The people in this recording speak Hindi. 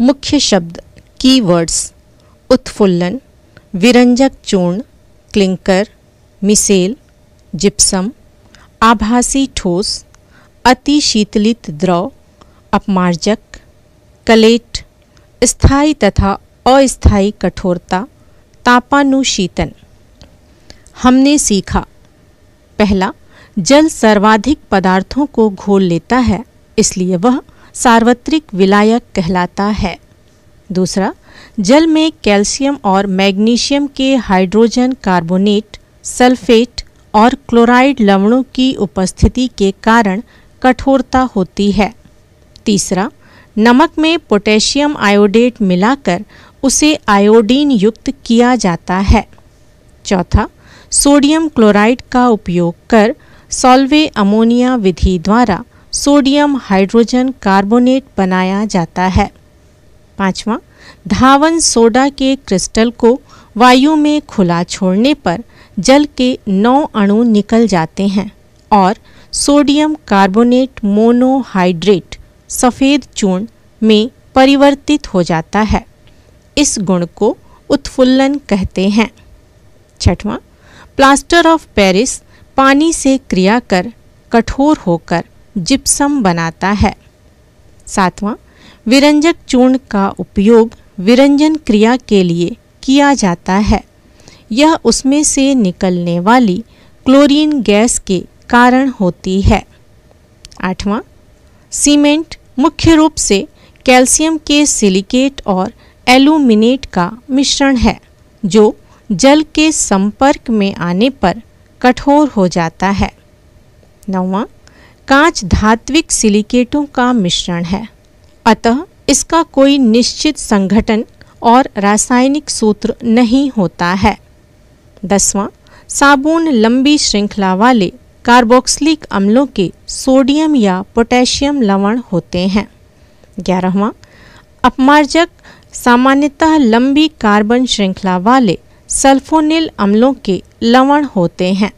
मुख्य शब्द कीवर्ड्स उत्फुल्लन, विरंजक चूर्ण क्लिंकर मिसेल जिप्सम आभासी ठोस, अति शीतलित द्रव, अपमार्जक, कलेट, स्थायी तथा अस्थायी कठोरता, तापानुशीतन। हमने सीखा, पहला, जल सर्वाधिक पदार्थों को घोल लेता है, इसलिए वह सार्वत्रिक विलायक कहलाता है। दूसरा, जल में कैल्शियम और मैग्नीशियम के हाइड्रोजन कार्बोनेट, सल्फेट और क्लोराइड लवणों की उपस्थिति के कारण कठोरता होती है। तीसरा, नमक में पोटेशियम आयोडेट मिलाकर उसे आयोडीन युक्त किया जाता है। चौथा, सोडियम क्लोराइड का उपयोग कर सॉल्वे अमोनिया विधि द्वारा सोडियम हाइड्रोजन कार्बोनेट बनाया जाता है। पांचवा, धावन सोडा के क्रिस्टल को वायु में खुला छोड़ने पर जल के नौ अणु निकल जाते हैं और सोडियम कार्बोनेट मोनोहाइड्रेट सफ़ेद चूर्ण में परिवर्तित हो जाता है। इस गुण को उत्फुल्लन कहते हैं। छठवां, प्लास्टर ऑफ़ पेरिस पानी से क्रिया कर कठोर होकर जिप्सम बनाता है। सातवां, विरंजक चूर्ण का उपयोग विरंजन क्रिया के लिए किया जाता है। यह उसमें से निकलने वाली क्लोरीन गैस के कारण होती है। आठवां, सीमेंट मुख्य रूप से कैल्शियम के सिलिकेट और एल्यूमिनेट का मिश्रण है, जो जल के संपर्क में आने पर कठोर हो जाता है। नौवां कांच धात्विक सिलिकेटों का मिश्रण है। अतः इसका कोई निश्चित संगठन और रासायनिक सूत्र नहीं होता है। दसवां, साबुन लंबी श्रृंखला वाले कार्बोक्सिलिक अम्लों के सोडियम या पोटेशियम लवण होते हैं। ग्यारहवां, अपमार्जक, सामान्यतः लंबी कार्बन श्रृंखला वाले सल्फोनिल अम्लों के लवण होते हैं।